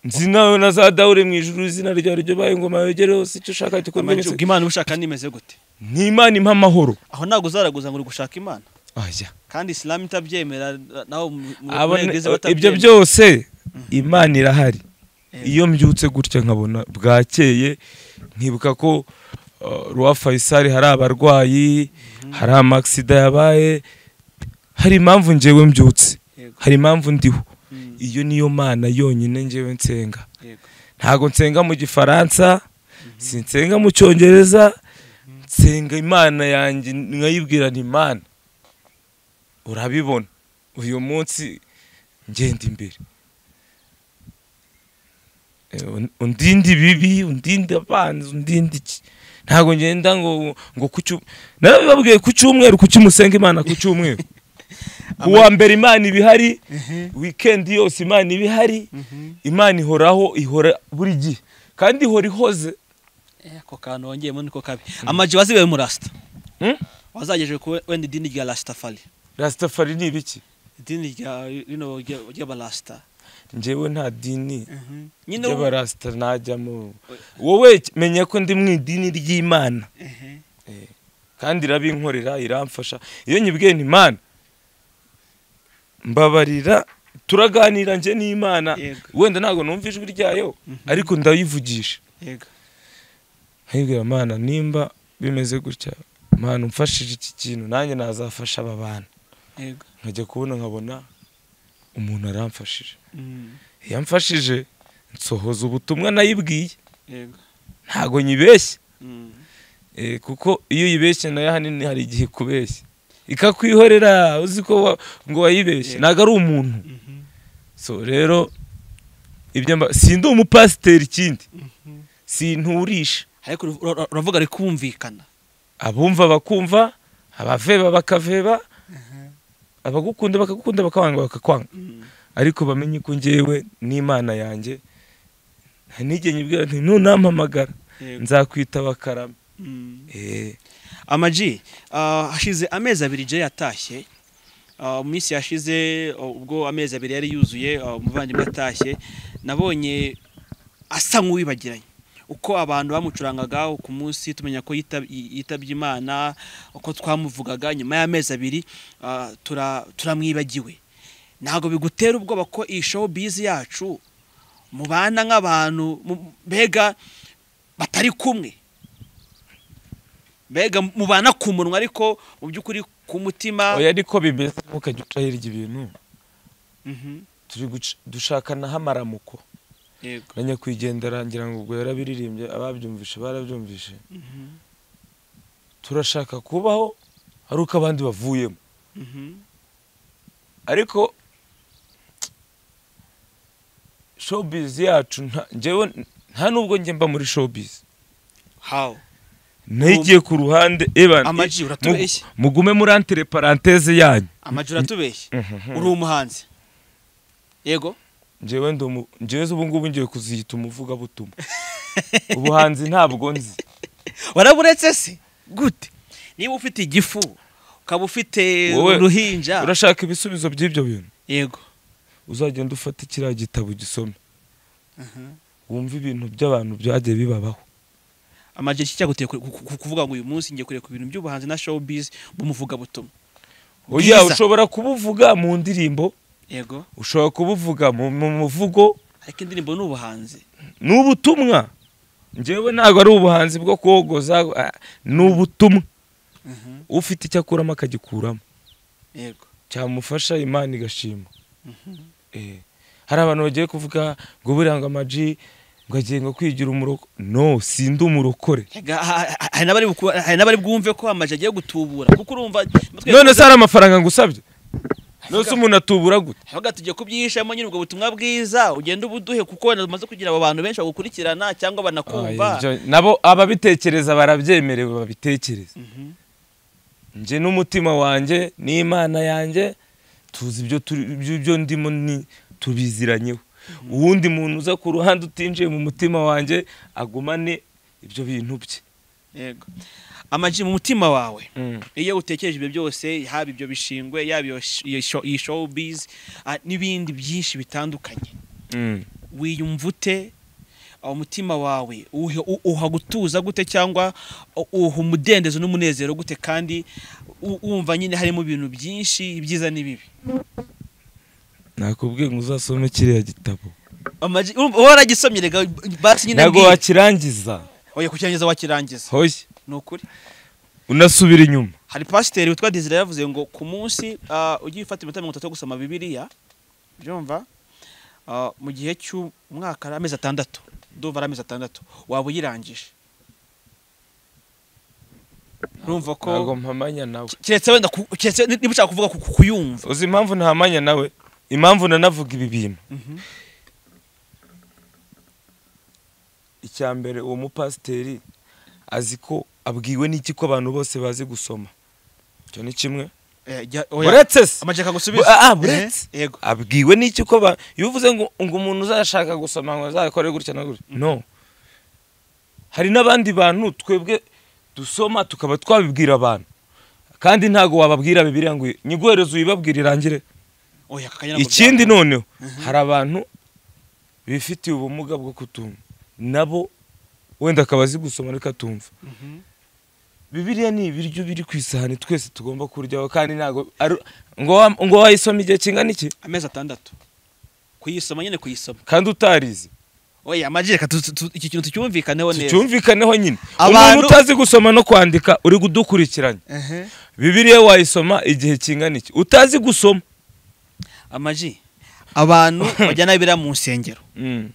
Nzi nawe na za dawure mu ijuru izina ryawe ryo baye ingoma yogere hose icyo ushaka gikorwa ubwo imana ubushaka nimeze gute? Ni imana impa amahoro. Aho ntabwo uzaraguza ngo uri gushaka imana kandi isilamu itabyemera Eglise ibyo byose imana irahari. Yego. iyo mbyutse gutya nkabona bwakeye nkibuka ko rwa fayisari hari abarwayi hari amakisida yabaye hari impamvu ngewe mbyutse hari impamvu ndiho. Mm. iyo niyo mana yonyine ngewe nsenga. Ntabwo nsenga mu gifaransa sinsenga mu cyongereza nsenga imana yanjye nkayibwira ni imana urabibona. Uyu munsi ngenda imbere. Eh, un- undinde ibibi undinde abanzi undinde iki. Ntabwo ngenda ngo ngo ku cyu narabibabwiye ku cyumweru ku cyumusenga imana ku cyumweru. Ku wa mbere imana iba ihari wikendi yose imana iba ihari imana ihoraho ihora buri gihe. Kandi ihora ihoze. Eh, ako kantu wongeyemo niko kabi. Amaji wazibaye mu rasita Hmm? wazagejeje ku wenda idini rya rasitafari rasitafari ni ibiki idini rya rino rya- ry'abarasita njyewe nta dini ry'abarasita najyamo. Wowe menya ko ndi mu idini ry'imana. Ehe. kandi irabinkorera iramfasha. Iyo nyibwiye nti imana mbabarira turaganira njye n'imana. Wenda ntabwo numva ijwi ryayo ariko ndayivugisha. Yego. Nkayibwira mana nimba bimeze gutya mana umfashije iki kintu nanjye nazafasha aba bantu yego. Nkajya kubona nkabona umuntu aramfashije. Mm. iyo amfashije nsohoza ubutumwa nayibwiye. Ntabwo nyibeshya Mm. Eh, kuko iyo uyibeshye na yo ahanini hari igihe ikubeshya ikakwihorera uzi ko ngo wayibeshye. Ntabwo ari umuntu. Mhm. so rero ibyo sindi umupasiteri ikindi. Mhm. sinturisha. Ariko ur- ur- uravuga ari kumvikana. Abumva bakumva abaveba bakaveba. Abagukunda bakagukunda bakakwanga bakakwanga. Mm. Ariko bamenye ko njyewe n'imana yanjye ntige nyibwira nti nunampamagara Yego. nzakwita bakarame Mm. eh amaji ah, hashize amezi abiri jay yatashye Ah, mu minsi yashize ah, ubwo amezi abiri yari yuzuye umuvandimwe atashye nabonye asa nk'uwibagiranye uko abantu bamucurangaga ku munsi tumenya ko yitab- yitabye imana uko twamuvugaga nyuma y'amezi abiri tura- turamwibagiwe ntabwo bigutera ubwoba ko iyi show bizi yacu mubana nk'abantu mbega batari kumwe mbega mubana ku munwa ariko mu by'ukuri ku mutima oya ariko bimeze ntukajya uca hirya ibintu Mhm. turi dushakanaho amaramuko yego na nyakwigendera ngira ngo ubwo yarabiririmbye ababyumvishe barabyumvishe Mhm. turashaka kubaho ari uko abandi bavuyemo Mhm. ariko showbiz yacu njyewe nta nubwo njye mba muri showbiz. How? Nayigiye ku ruhande Amaji, uratubeshya. mugu- mugume muri antere paranteze yanyu. Amajoro atubeshye Mhm. uri umuhanzi? Yego? Njyewe ubu ngubu ngiye kuziyita umuvugabutumwa ubuhanzi ntabwo nzi. Waraburetse se? Gute? Niba ufite igifu ukaba ufite uruhinja. urashaka ibisubizo by'ibyo bintu? Yego. Uzagenda ufata kiriya gitabo gisome. Wumve ibintu by'abantu byagiye bibabaho. Amajoro iki cyaguteye ku- ku- ku- kuvuga ngo uyu munsi ngiye kureba ku bintu by'ubuhanzi na showbiz bumuvugabutumwa oya Bwiza. ushobora kubuvuga mu ndirimbo? Yego. Ushobora kubuvuga mu mu muvugo? Ariko indirimbo ni ubuhanzi. Ni ubutumwa. Njyewe ntabwo ari ubuhanzi bwo kogoza ni ubutumwa. Mhm. ufite icyo akuramo akagikuramo. Yego. Cyamufasha imana igashima. Hari abantu bagiye kuvuga ngo buriya ngo amaji ngo agiye ngo kwigira umuroko. No sindi umurokore. Hari n'abari bwumve ko amaji agiye gutubura kuko urumva none se hari amafaranga ngusabye? None se umuntu atubura gute? Havuga tugiye kubyihishamo nyine ubwo butumwa bwiza ugenda ubuduhe kuko wenda umaze kugira abo bantu benshi bagukurikirana cyangwa banakumva. Nabo ababitekereza barabyemerewe babitekereza. Mhm. njye n'umutima wanjye n'imana yanjye tuzi ibyo turi- ibyo ndimo ni tubiziranyeho uwundi muntu uza ku ruhande utinjiye mu mutima wanjye agumane ibyo bintu bye yego amaji mu mutima wawe Mm. iyo utekereje ibyo byose yaba ibyo bishingwe yaba iyo showbiz ah, n'ibindi byinshi bitandukanye Mm. wiyumva ute umutima wawe uha gutuza gute cyangwa uha umudendezo n'umunezero gute kandi wumva nyine harimo ibintu byinshi ibyiza n'ibibi? Nakubwiye ngo uzasome kiriya gitabo. Urumva waragisomye rega basi nyine ntabwo wakirangiza. Oya kukirangiza wakirangiza. Hoye. Ni ukuri unasubira inyuma. Hari pasiteri witwa Desire yavuze ngo ku munsi ah, ugiye ufata iminota mirongo itatu yo gusoma bibiliya byumva? Ah, mu gihe cy'umwaka ari amezi atandatu. Ndumva ari amezi atandatu. Waba uyirangije? Urumva ko ntabwo mpamanya nawe. Keretse wenda niba ushaka kuvuga ku- ku- kuyumva. Uzi impamvu ntahamanya nawe? Impamvu nanavuga ibi bintu. Icya mbere uwo mupasiteri azi ko abwiwe n'iki ko abantu bose bazi gusoma. Icyo ni kimwe. Eh, buretse se ah, ah, Eh, yego abwiwe n'iki ko ba iyo uvuze ngo umuntu uzashaka gusoma ngo azakore gutya na gutya? No. Hari n'abandi bantu twebwe dusoma tukaba twabibwira abantu. Kandi ntabwo wababwira bibiliya ngo nyiguhereze uyibabwire irangire. Ikindi noneho hari abantu bifitiye ubumuga bwo kutumva. Nabo wenda akaba azi gusoma ariko atumva Bibiliya ni ibiryo biri ku isahani twese tugomba kuryaho kandi ntabwo ngo wa- ngo wayisoma igihe kingana iki? Amezi atandatu. Kuyisoma nyine kuyisoma. Kandi utarize. Oya tu- iki kintu tucyumvikaneho neza. cyumvikaneho nyine. Umuntu utazi gusoma no kwandika uri kudukurikiranya Ehe. bibiliya wayisoma igihe kingana iki? Utazi gusoma. Amaji abantu bajyana bibiliya mu nsengero. Mm.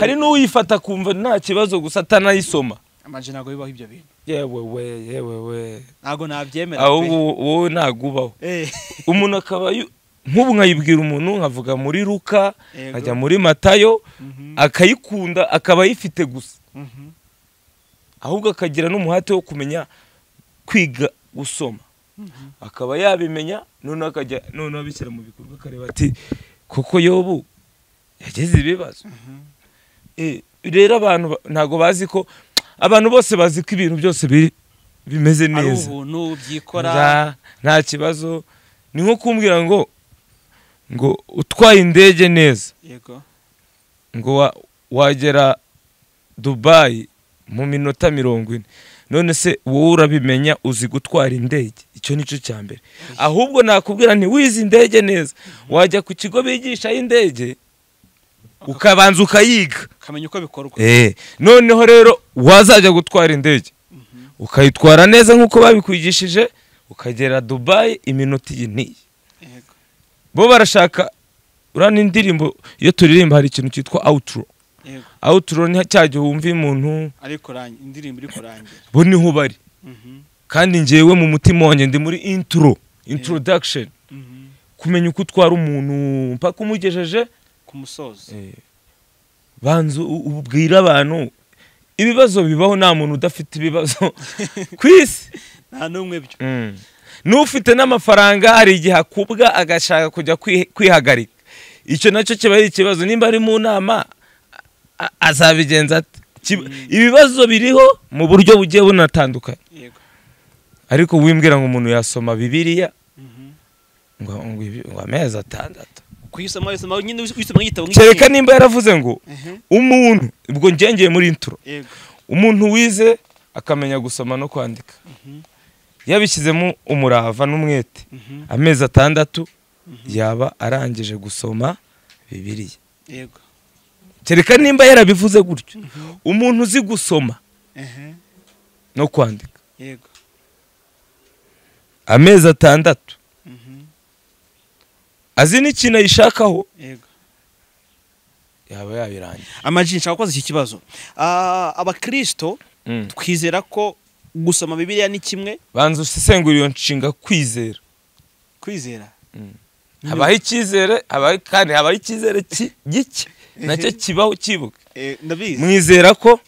hari n'uwifata kumva nta kibazo gusa atanayisoma. Amaji ntabwo bibaho ibyo bintu. Yewe we yewe we ntabwo nabyemera ahubwo wowe ntabwo ubaho Eh, umuntu akaba nk'ubu nkayibwira umuntu nkavuga muri yego. nkajya muri matayo Mhm, akayikunda akaba ayifite gusa. Mhm. ahubwo akagira n'umuhate wo kumenya kwiga gusoma. Akaba yabimenya noneho akajya noneho abishyira mu bikorwa akareba ati koko yobu yagize ibibazo. Eh, rero abantu ba- ntabwo bazi ko abantu bose bazi ko ibintu byose bimeze neza. Nta- kibazo. Ni nko kumbwira ngo ngo utwaye indege neza. Yego. Ngo wa- wagera dubayi mu minota mirongo ine. None se wowe urabimenya uzi gutwara indege? Icyo ni cyo cya mbere. Ahubwo nakubwira nti wize indege neza. Wajya ku kigo bigishaho indege ukabanza ukayiga. Ukamenya uko bikorwa. Eh, noneho rero wazajya gutwara indege. Ukayitwara neza nk'uko babikwigishije ukagera dubayi iminota iyi n'iyi bo barashaka urana indirimbo iyo turirimba hari ikintu cyitwa yego. Outro ni cya gihe wumva umuntu indirimbo iri kurangira bo ni ho bari. Mhm, kandi njyewe mu mutima wanjye ndi muri intro introduction. Mhm. kumenya uko utwara umuntu mpaka umugejeje. Ku musozo Eh, banza u- ubwire abantu. Ibibazo bibaho nta muntu udafite ibibazo ku isi. Nta n'umwe byo Mm. n'ufite n'amafaranga hari igihe akubwa agashaka kujya kwi- kwihagarika. Icyo na cyo kiba ari ikibazo. Nimba ari mu nama azabigenza Kiba- ibibazo biriho mu buryo bugiye bunatandukanye. Ariko wimbwira ngo umuntu yasoma bibiliya Mhm. ngo amezi atandatu. Kuyisoma wisoma nyine wisoma nk'igitabo kereka nimba yaravuze ngo umuntu ubwo ngengeye muri yego. Umuntu wize akamenya gusoma no kwandika. Yabishyizemo umurava n'umwete. Amezi atandatu yaba arangije gusoma bibiliya. Yego. Kereka nimba yarabivuze gutyo. Umuntu uzi gusoma no kwandika. Yego. Amezi atandatu azi n'ikintu ayishakaho yego. Yaba yabirangiye. Amaji nshaka kubaza iki kibazo. Ah, abakristo Mm. twizera ko gusoma bibiliya ni kimwe. Banza usesengura iyo nshinga kwizera. Kwizera? Habaho icyizere? Kandi habaho icyizere gike na cyo kibaho kibuga Eh, ndabizi. Mwizera ko?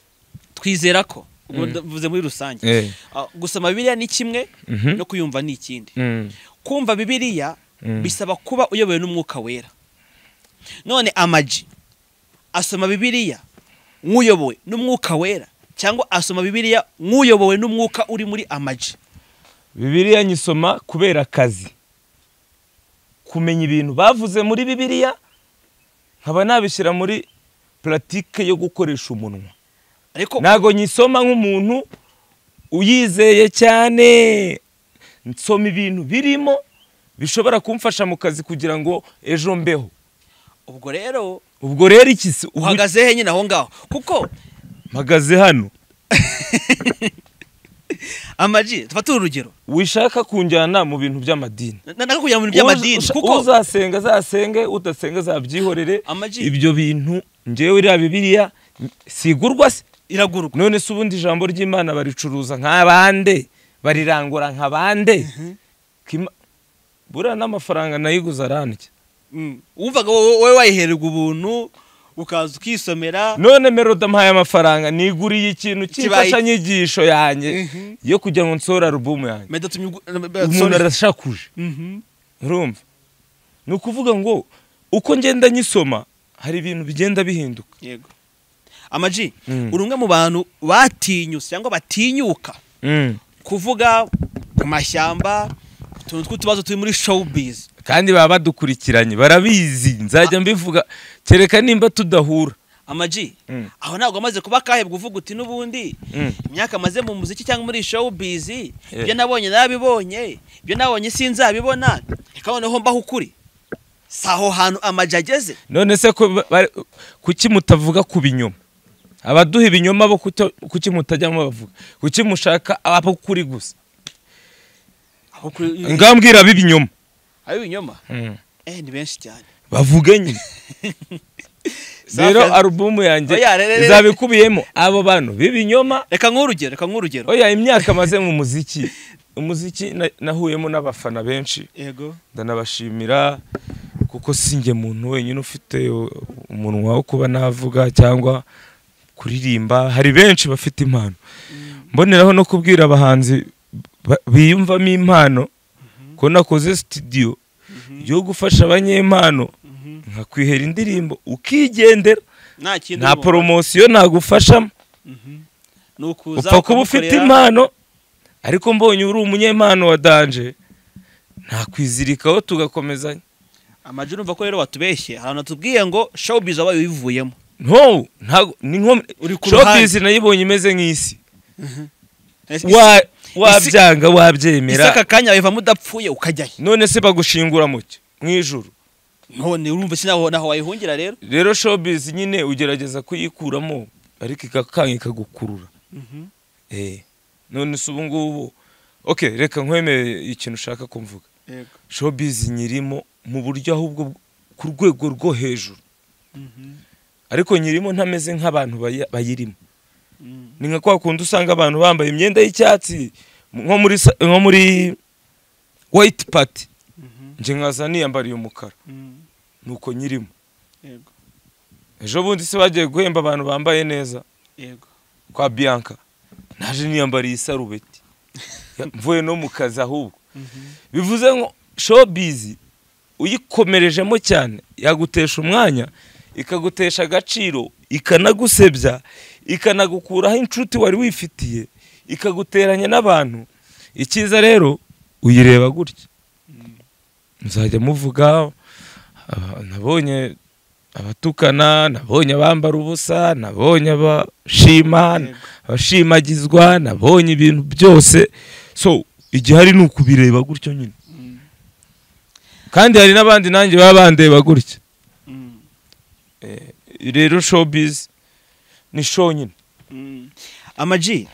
Twizera ko. Ubwo Mm. ndavuze muri rusange. Eh, Ah, gusoma bibiliya ni kimwe mhm, no kuyumva ni ikindi. Kumva bibiliya mm. Bisaba kuba uyobowe n'umwuka wera. None amaji asoma bibiliya nk'uyobowe n'umwuka wera cyangwa asoma bibiliya nk'uyobowe n'umwuka uri muri amaji. Bibiliya nyisoma kubera akazi. Kumenya ibintu bavuze muri bibiliya nkaba nabishyira muri puratike yo gukoresha umunwa. Ariko ntabwo nyisoma nk'umuntu uyizeye cyane. Nsoma ibintu birimo bishobora kumfasha mu kazi kugira ngo ejo mbeho. Ubwo rero ubwo rero iki uhagaze he nyine aho ngaho? Kuko mpagaze hano. Amaji dufate urugero. Wishaka kunjyana mu bintu by'amadini? Nako kujya mu bintu by'amadini kuko uzasenga azasenge udasenga azabyihorere amaji. Ibyo bintu ngewe iriya bibiliya sigurwa se? Iragurwa. None se ubundi ijambo ry'imana baricuruza nk'abande barirangura nk'abande? Buriya n'amafaranga nayiguze arandya Mm. wumvaga wowe wayihererwa ubuntu ukaza ukisomera none melody ampaye amafaranga niguriye ikintu cy'imfashanyigisho yanjye Mhm. yo kugira ngo nsore alubumu yanjye umuntu arashakuje Mhm. urumva ni ukuvuga ngo uko ngenda nyisoma hari ibintu bigenda bihinduka yego amaji Mm. uri umwe mu bantu batinyutse cyangwa batinyuka Mm. kuvuga ku mashyamba utuntu tw'utubazo turi muri showbiz. Kandi baba badukurikiranye barabizi. Nzajya mbivuga kereka nimba tudahura. Amaji Mm. aho ntabwo amaze kuba kahebwa uvuga uti n'ubundi. Mm. imyaka amaze mu muziki cyangwa muri showbiz ibyo nabonye narabibonye ibyo nabonye sinzabibona. Reka noneho mbaho ukuri. Si aho hantu amaji ageze. None se kuki mutavuga ku binyoma? Abaduha ibinyoma bo kuki mutajyamo bavuga? Kuki mushaka abo kuri gusa? Ngambwira b'ibinyoma aho ibinyoma Mm. eh ni benshi cyane. Bavuge nyine rero alubumu yanjye izaba ikubiyemo abo bantu b'ibinyoma reka nk'urugero reka nk'urugero. Oya imyaka maze mu muziki. Umuziki na- nahuyemo n'abafana benshi. Yego. Ndanabashimira kuko si njye muntu wenyine ufite umunwa wo kuba navuga cyangwa kuririmba. Hari benshi bafite impano. Mboneraho no kubwira abahanzi ba- biyumvamo impano ko nakoze studio yo gufasha abanyempano nkakwihera indirimbo ukigendera nta poromosiyo nagufashamo. Mhm. upfa kuba ufite impano ariko mbonye uri umunyempano wa danje nakwizirikaho tugakomezanya amajwi urumva ko rero watubeshye ahantu tubwiye ngo showbiz wabaye uyivuyemo. No ntago ni nko showbiz nayibonye imeze nk'isi. Wabyanga wabyemera. Aka kanya wayivamo udapfuye ukajyayo none se bagushingura mu cyo mu ijuru. None urumva sinaho naho wayihungira rero? Rero showbiz nyine ugerageza kuyikuramo ariko ikakanga ikagukurura. Eh. None se ubu ngubu okay reka nkwemere ikintu ushaka kumvuga. Showbiz nyirimo mu buryo ahubwo ku rwego rwo hejuru. Ariko nyirimo ntameze nk'abantu bayirimo. Ni nka kwa kundi usanga abantu bambaye imyenda y'icyatsi nko muri nko muri white party. Nje nkaza niyambariye umukara. Nuko nyirimo. Ejo bundi se bagiye guhemba abantu bambaye neza? Kwa Bianca. Naje niyambariye isarubeti. Mvuye no mu kazi ahubwo. Bivuze ngo showbiz uyikomerejemo cyane. Yagutesha umwanya ikagutesha agaciro ikanagusebya ikanagukuraho inshuti wari wifitiye ikaguteranya n'abantu. Icyiza rero uyireba gutya. Muzajya muvuga aba- nabonye abatukana nabonye abambara ubusa nabonye abashima abashimagizwa nabonye ibintu byose. So igihari ni ukubireba gutyo nyine. Kandi hari n'abandi nanjye baba bandeba gutya. Mm. Eh, rero showbiz ni show nyine Mm. amaji.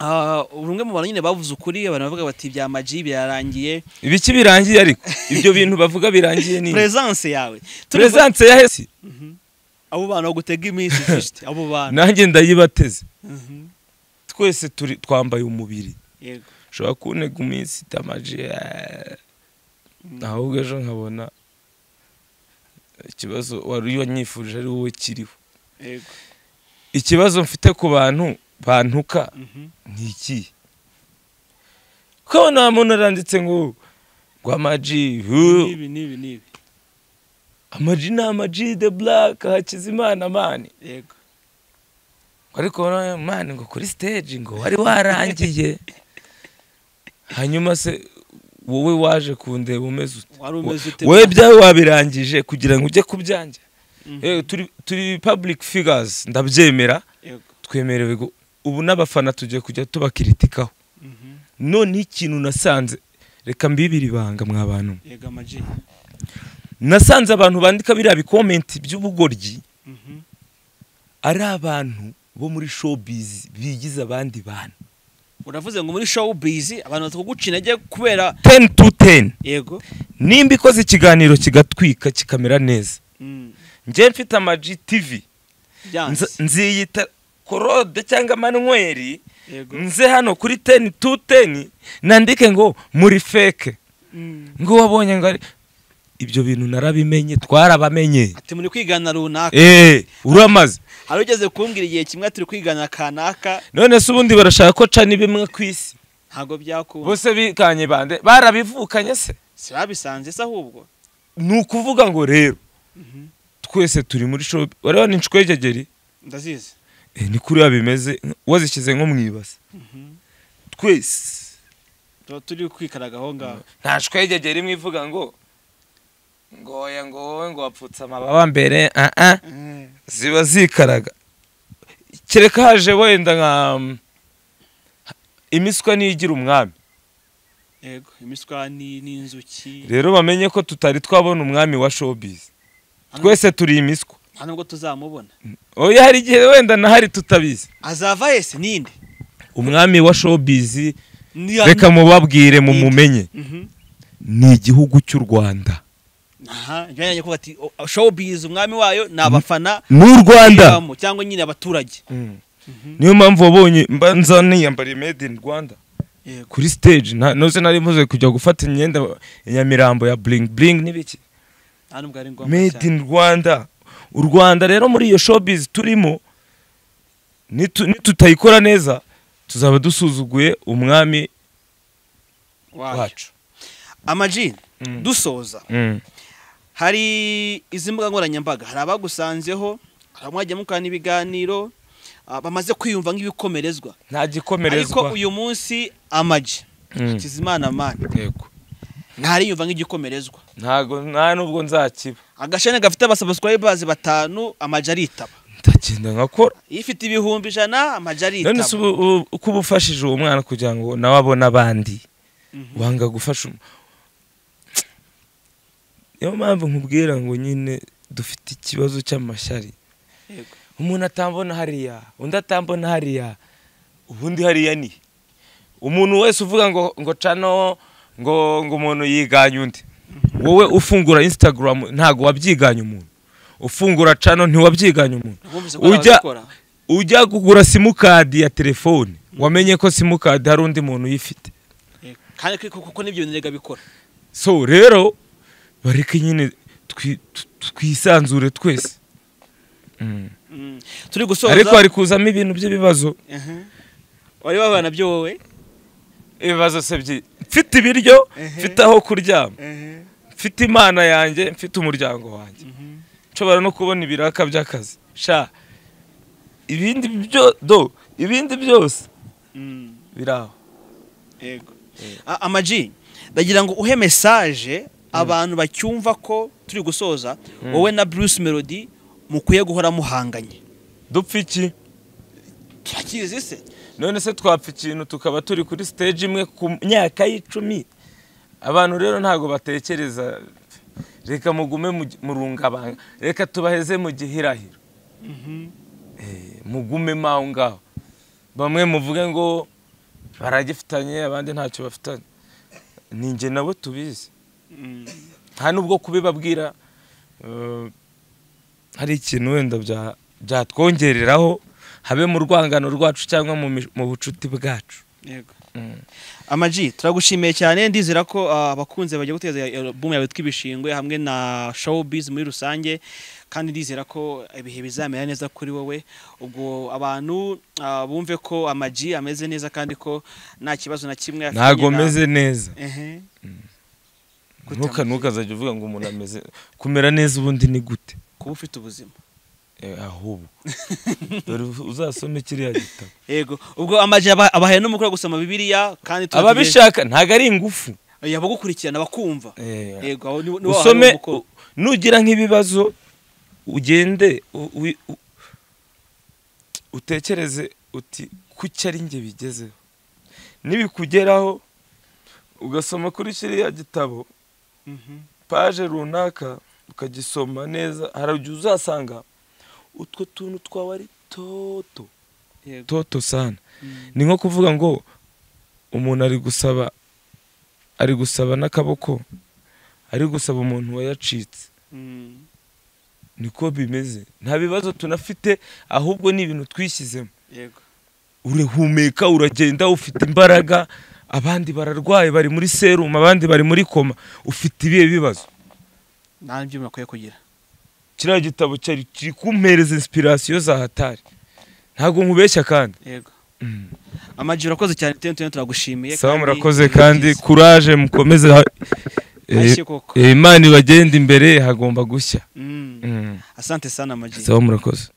Ah, uri umwe mu bantu nyine bavuze ukuri abantu bavuga bati bya maji birarangiye. Ibiki birangiye ariko? Ibyo bintu bavuga birangiye ni presence yawe. Presence ya hesi Mhm. abo bantu bagutega iminsi just abo bantu. Nanjye ndayibateze. Mhm. twese turi twambaye umubiri. Yego. Ushobora kuntega iminsi itamaje eh, ahubwo ejo nkabona ikibazo wari wanyifuje ari wowe kiriho. Yego. Ikibazo mfite ku bantu bantuka Mhm. ni iki? Ukabona muntu aranditse ngo ngo amaji nibi nibi nibi. Amaji ni amaji de black hakizimana mani yego. Ariko mani ngo kuri stage ngo wari warangiye. Hanyuma se wowe waje kundeba umeze ute? Wowe byawe wabirangije kugira ngo ujye. Eh, turi turi public figures ndabyemera. Twemerewe ubu n'abafana tugiye kujya tubakiritikaho Mhm. none ikintu nasanze reka mbibiri ibanga mwa bantu. Nasanze abantu bandika biriya bikomenti by'ubugoryi. Mhm. ari abantu bo muri showbiz bigize abandi bantu. Uravuze ngo muri showbiz abantu batakuguca intege kubera 10 to 10 yego. Nimba ikoze ikiganiro kigatwika kikamera neza. Mm. Njye mfite amaji Nza- nziyita korode cyangwa manweri nze hano kuri 10 to 10 nandike ngo muri feke Mm. ngo wabonye ngo ibyo bintu narabimenye twarabamenye. Ati muri kwigana runaka. Eee uramaze. Hari ugeze kumbwira igihe kimwe turi kwigana kanaka. None se ubundi barashaka ko ca ni bimwe ku isi? Ntabwo byakunda bose bikanye bande barabivukanye se? Si babisanze se ahubwo. Ni ukuvuga ngo rero. Twese turi muri shopu wareba ni inshwegegeri ndazizi. Eh, ni kuriya bimeze? Wazishyize nko mu ibase twese. Tuba turi kwikaraga aho ngaho. Nta shwegegeri imwe ivuga ngo ngoya ngo wowe ngo wapfutse amababa mbere. Ah Eh, ziba zikaraga. Kereka haje wenda nka imiswa niyo igira umwami. Yego imiswa ni- n'inzuki rero bamenye ko tutari twabona umwami wa showbiz. Twese turi imiswa nta nubwo tuzamubona. Oya hari igihe wenda nahari tutabizi. Azava yese ninde umwami wa showbiz reka mubabwire mumumenye. Mhm. ni igihugu cy'u rwanda. Aha njyanye kuvuga ati o- showbiz umwami wayo ni abafana n'u rwanda. cyangwa nyine abaturage. Niyo mpamvu wabonye mba nza niyambariye made in rwanda. Kuri stage nta noze nari mpuze kujya gufata imyenda ya nyamirambo ya bling bling n'ibiki nta nubwo ari ngombwa made in rwanda. U rwanda rero muri iyo showbiz turimo nitu- nitutayikora neza tuzaba dusuzuguye umwami wacu. amajini Mm. dusoza. Mm. hari izi mbuga nkoranyambaga. Hari abagusanzeho hari mwajya mukana ibiganiro ah, bamaze kwiyumva nk'ibikomerezwa. Nta ariko gikomerezwa uyu munsi amaji Mm. kizimana mani yego. Ntariyumva nk'igikomerezwa. Ntago nta nubwo nzakiba. Agashene gafite abasubscribers batanu amaji aritaba. Ndagenda nkakora. Iyo ifite ibihumbi ijana amaji aritaba. None se uko uba ufashije uwo mwana kugira ngo nawe abone abandi Mhm. wanga gufasha niyo mpamvu nkubwira ngo nyine dufite ikibazo cy'amashyari umuntu atambona hariya undi atambona hariya ubundi hariya ni. Umuntu wese uvuga ngo ngo cano ngo ngo umuntu yiganye undi. Wowe ufungura instagram ntago wabyiganye umuntu. Ufungura cano ntiwabyiganye umuntu. Ujya kugura simukadi ya telefone. Wamenye ko simukadi hari undi muntu uyifite. Kandi kuko n'ibyo bintu bikora? So rero bareke nyine twisanzure twese. Mm. Mm. turi gusoza ariko hari kuzamo ibintu by'ibibazo. Wari wabana byo wowe? Ibibazo se byi mfite ibiryo mfite aho kuryama. Mfite imana yanjye mfite umuryango wanjye. Mhm. nshobora no kubona ibiraka by'akazi. Sha. Ibindi byo do ibindi byose Mm. biri aho yego. Amaji ndagira ngo uhe message abantu bacyumva ko turi gusoza wowe na Bruce Melody mukwiye guhora muhanganye. Dupfa iki? Turakizi se. None se twapfa ikintu tukaba turi kuri stage imwe ku myaka y'icumi. Abantu rero ntabwo batekereza. Reka mugume mu rungabanga. Reka tubaheze mu gihirahiro. Eh, mugumemo aho ngaho bamwe muvuge ngo baragifitanye abandi ntacyo bafitanye. Ni njye nabo tubizi. Mm. nta nubwo kubibabwira eh, hari ikintu wenda bya- byatwongereraho. Habe mu rwangano rwacu cyangwa mu bucuti bwacu. Yego. Mm. amaji turagushimiye cyane. Ndizera ko ah, abakunze bagiye guteza album yawe yitwa ibishingwe hamwe na showbiz muri rusange. Kandi ndizera ko ibihe bizamera neza kuri wowe. Ubwo abantu ah, bumve ko amaji ameze neza kandi ko nta kibazo na kimwe afitanye ntago na- meze neza. Gute ntuka ntukazajya uvuga ngo umuntu ameze kumera neza ubundi ni gute. Kuba ufite ubuzima. Ahubwo. Dore uzasome kiriya gitabo. Yego. Ubwo amaji aba- abahaye n'umukoro gusoma bibiliya kandi ababishaka ntago ari ingufu. Eh, abagukurikirana bakumva. Eh, yego usome nugira nk'ibibazo ugende utekereze uti kuki ari njye bigezeho? Nibikugeraho ugasoma kuri kiriya gitabo Mhm. paje runaka ukagisoma neza hari igihe uzasanga utwo tuntu twawe ari toto. Toto sana. Mm. ni nko kuvuga ngo umuntu ari gusaba ari gusaba n'akaboko ari gusaba umuntu wayacitse. Mm. niko bimeze. Nta bibazo tunafite ahubwo ni ibintu twishyizemo. Yego. Urahumeka uragenda ufite imbaraga abandi bararwaye bari muri serumu abandi bari muri koma ufite ibihe bibazo? Nta byuma akwiye kugira. Kiriya gitabo kiri kumpereza inspiration za hatari. Ntabwo nkubeshya kandi. Yego. Amagi urakoze cyane tene turagushimiye sawa murakoze kandi kuraje mukomeze eh, eh, imana ibagenda imbere hagomba gushya. Mm. Mm. asante sana amagi sawa murakoze.